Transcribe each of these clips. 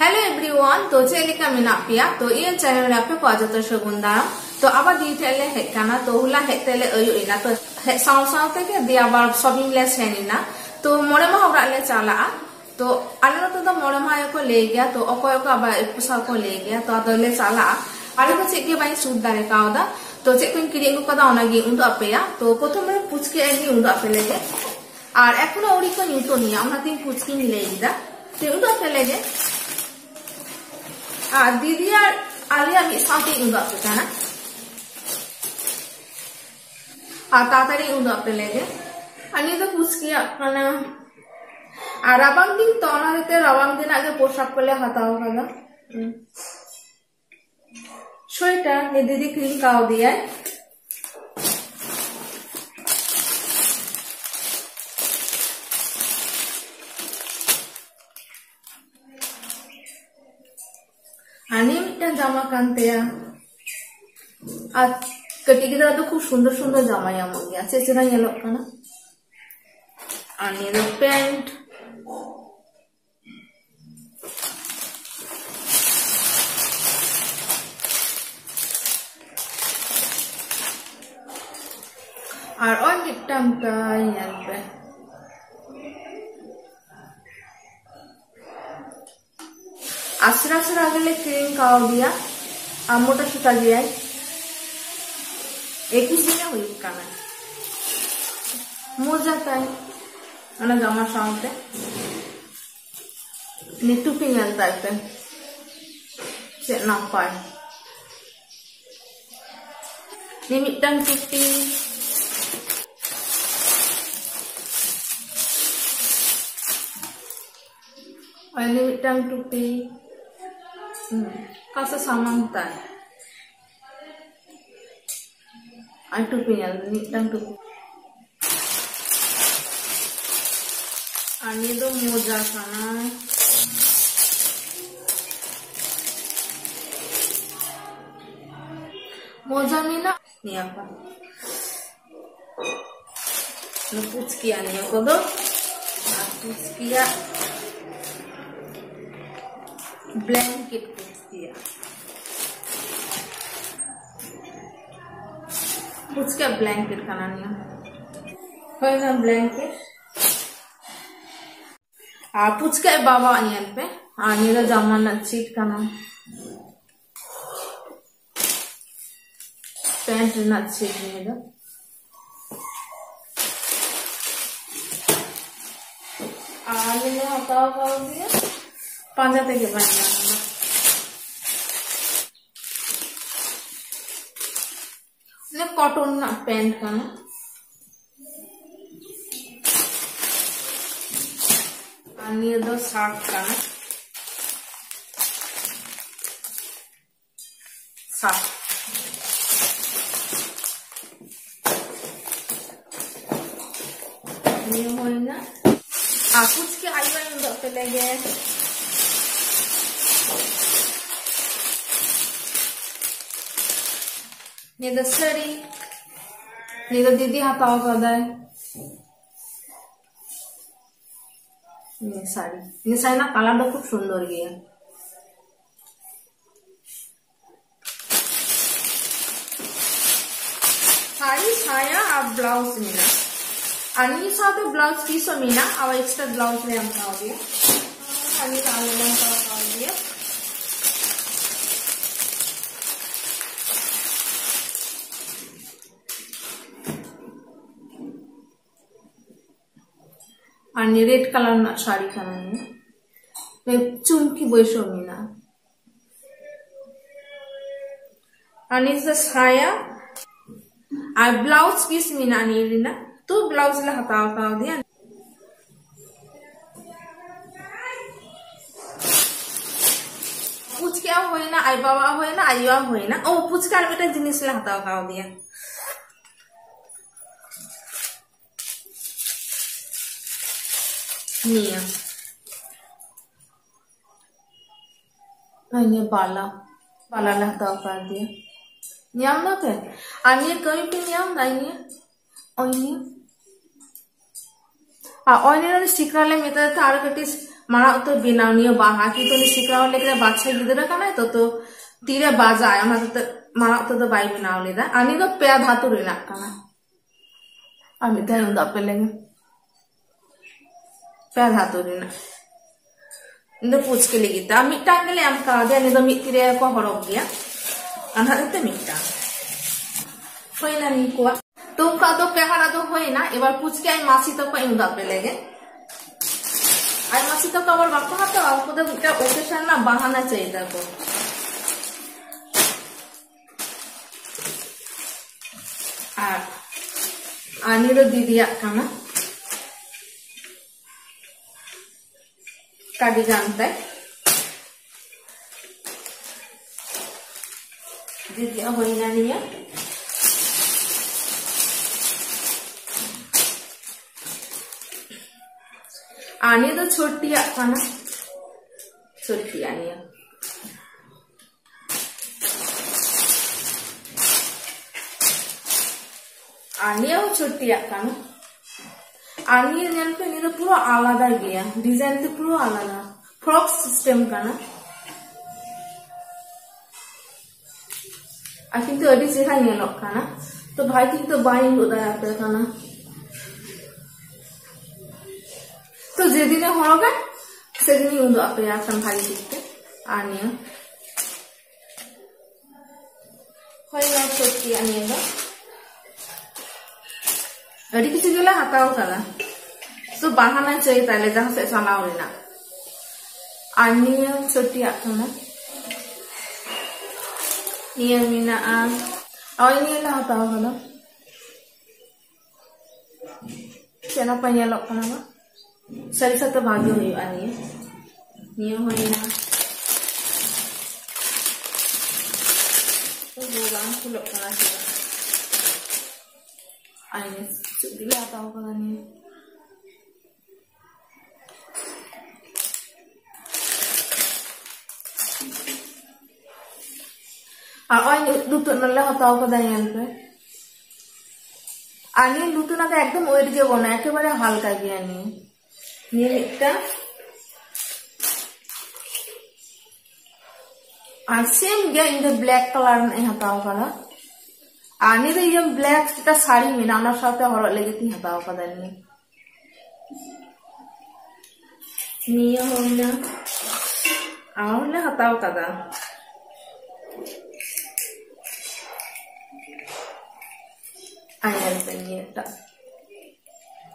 Hello everyone तो चेलिका मेना पिया तो इन चैनल रे आपे को जतो सगुन दाराम तो आबा दी टेले हेकाना तो हुला हेतेले अयु इना तो हे साव साव ते के दिया बार शॉपिंग ले सेनिना तो मोड़े मा ओरा ले चला तो आले तो तो मोड़े मा को ले गया तो अकोय को आबा पुसा को ले गया तो आदो ले चला आले को चेक के बाई सूट दारे कावदा तो चेक को किरी को कदा ओनागी उंदो अपेया तो प्रथम रे पुचके एगी उंदो अपे लेगे আর এখনো ওরিকো নিউটো নিয়া ওনাতে পুচকি মিলে ইদা তো উদো ফেলেগে আর দিদি আর আলিয়া মি সাথে উদো আপে কানা আর তাড়াতাড়ি উদো আপে লেগে আর নিয়ে তো পুচকি মানে আর রাবাং দিন তো অনারিতে রাবাং দিন আগে পোশাক পেলে হাতাও কাদা সোয়েটার দিদি ক্রিম কাও দিয়ে অনেকটা জামা কানতেয়া আর ᱠᱟᱹᱴᱤᱡ ᱜᱤᱫᱽᱨᱟᱹ ᱫᱚ ᱠᱷᱩᱵ ᱥᱩᱱᱫᱚᱨ ᱥᱩᱱᱫᱚᱨ ᱡᱟᱢᱟ ᱧᱟᱢᱚᱜ ᱜᱮᱭᱟ ᱪᱮᱫ ᱪᱮᱦᱨᱟ ᱧᱮᱞᱚᱜ ᱠᱟᱱᱟ ᱟᱨ ᱱᱤᱭᱟᱹ ᱫᱚ ᱯᱮᱱᱴ আর অনেকটা মোটা আশ্রাশ্র আগলে ক্রিম কাওয়া দিয়া আমোটা সুতা দিয়াই একুশ দিনে হইব কানায় মজা তাই মানে জমার সঙ্গে নিটু পিঙাল তাইতে ᱪᱮᱫ ᱱᱟᱯᱟᱭ ᱢᱤᱢᱤᱫᱴᱟᱝ ᱴᱩᱯᱤ ᱢᱤᱢᱤᱫᱴᱟᱝ ᱴᱩᱯᱤ Samantan. Ay tupinya, nitang tupi. Ani do moja sana. मोजा में किया ब्लैंकेट पूछ किया। पूछ क्या ब्लैंकेट का नाम है ना ब्लैंकेट। आ पूछ के बाबा अनियल पे अनियल जमाना चीट नाम। पैंट ना चीट मेरा आगे हटाओ कर दिया পাঞ্জা থেকে বানিয়ে আনলাম কটন না প্যান্ট কেন আর নিয়ে দো শার্ট কেন শার্ট নিয়ে হয় না আর কুচকে আইবা দতে লেগে Nida sari. Nida didi hataw kada है ये साड़ी ये साड़ी ना কালারটা খুব সুন্দর গিয়ে শাড়ি ছায়া আর ব্লাউজ মিনা আর नी साथ ब्लाउज पीस मीना अब एक्स्ट्रा ब्लाउज ले हम काव दिया आणि काव काव दिया আর রেড কালার না শাড়ি খানা নিয়ে চুমকি বৈষম্য না আর নিচে ছায়া আর ব্লাউজ পিস মিনা নিয়ে না তো ব্লাউজ লা হতাও হতাও দিয়া পুচকা হয় না আই বাবা হয় না আইয়া হয় না ও পুচকার বেটা জিনিস লা হতাও হতাও দিয়া नियम मैंने बाला बाला ने दाव कर दिया। नियम ना थे आइए कहीं पे नियम ना आइए। आइए आ आइए ना शिकराले में तो था आरोप टीस मारा तो बिना नियो बाहा तो की तो नहीं शिकराओं लेकर बादशाह गिदरा का ना तो तो तीरे बाज आया। मतलब तो मारा तो तो बाई बिनाओ लेता आनी तो प्यार धातु रहना का ना अमिता यूँ उन पे लेंगे। පැහැතුරෙන. ඉඳ පුච්කලි ගිතා මිට්ටන් ගල යම් කාදය නිද මිතිරයක හොරොක්ගිය අනහරත මිට්ටා. හොයිනනිකුව টোকা তো পেহারা তো হয় না এবার পুচকে আমি মাসি তোকে ইন্দা পেলে গে আমি মাসি তোকে আবার বাক্য হাতে বাক্যতে একটা ওকেশন না বাহানা চাই দেখো আর আনিরও দিদি কানা का डिज़ाइन तक दीदी हुई ना नहीं है आने तो छोटी आना हाँ छोटी आनी आनिया छोटी आना আలియా ల్యాంప్ అనేది পুরো আলাদা গিয়া ডিজাইন তো পুরো আলাদা। ফ্রক সিস্টেম কানা আর কিন্তু আᱹᱰᱤ চেহারা নিয়েলক কানা তো ভাই কিন্তু বাই উদায় আপে কানা তো যেদিনে হরগা সেদিনই উদ আপে আসাম ভাই দিতে আর নিয়ে। হয় না সত্যি আনিয়ে দাও ᱟᱹᱰᱤ ᱠᱤᱪᱷᱩ ᱜᱮᱞᱮ ᱦᱟᱛᱟᱣ ᱠᱟᱫᱟ ᱛᱚ ᱵᱟᱦᱟᱱᱟ ᱪᱟᱹᱭ ᱛᱟᱞᱮ ᱡᱟᱦᱟᱸ ᱥᱮᱫ ᱪᱟᱞᱟᱣ ᱨᱮᱱᱟᱜ ᱟᱨ ᱱᱤᱭᱟᱹ ᱪᱷᱚᱴᱤᱭᱟᱜ ᱠᱟᱱᱟ ᱱᱤᱭᱟᱹ ᱢᱮᱱᱟᱜᱼᱟ ᱳᱭ ᱱᱤᱭᱟᱹ ᱞᱮ ᱦᱟᱛᱟᱣ ᱠᱟᱫᱟ ᱪᱮᱫ ᱱᱟᱯᱟᱭ ᱧᱮᱞᱚᱜ ᱠᱟᱱᱟ ᱵᱟᱝ Sari satu bagi huyu ani. Niyo huyu na. Oh, bulan kulok ay sabi ba yata ako pala niya ako ay luto na lang ako ani luto na kaya ekdom uwi rige wana ekke bada halka gaya ni. Nilita ay same gaya black color na yata ako आने तो ये black सीटा साड़ी मिलाना আমার সাথে लगे লেগে তুই হাতা में নিয়ে হোক না আমলে কাদা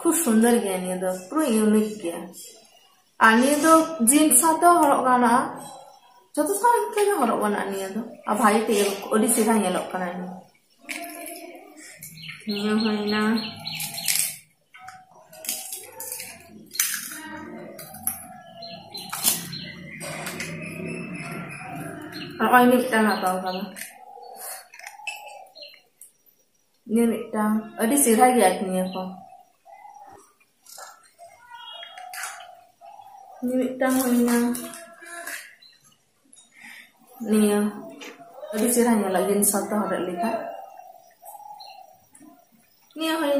খুব সুন্দর গিয়া নিয়ে দো পুরো ইউনিক গিয়া আনিয়ে দো জিন্স সাথেও হরক কানা যত সাথে হরক কানা নিয়ে দো আর ভাই তেল ওডি সিধা গেলক কানা নিয়ে ยังไงนะเอาอ้อยนิดจังหรอตองกันนี่นิดจังเออดิสิท่าอยากเนี่ยพอนี่นิดจังเลยนะเนี่ยเออดิสิท่าอยากเล่นสตอร์เด็กเลยค่ะ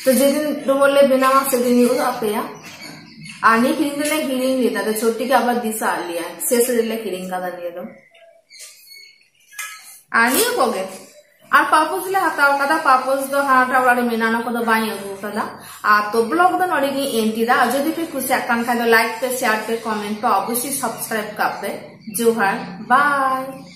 तो जेदिन डोबोले बिना से दिन यूज आपेया आणि किरिंगले हिरिंग लेता तो छोटी के आबाद दिशा लिया शेष दिले किरिंग का दा निये दो आणि कोगे আর পাপোস লে হাতাও কাদা পাপোস দো হাটা ওড়ারে মেনানো কদো বাই আগু কাদা আর তো ব্লগ দো নড়ি গি এন্টি দা যদি পে খুশি আকান খাদো like pay share pay comment pay অবশ্যই সাবস্ক্রাইব কাপে Zuhar. Bye.